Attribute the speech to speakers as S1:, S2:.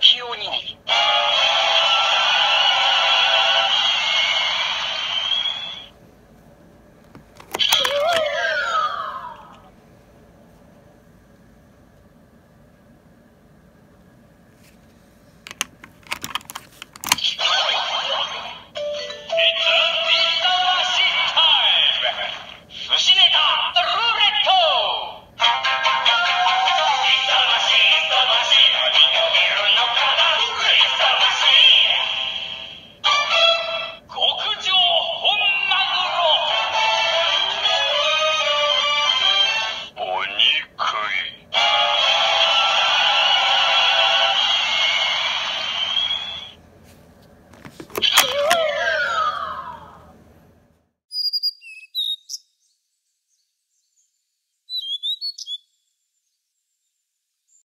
S1: 焼きおにぎり。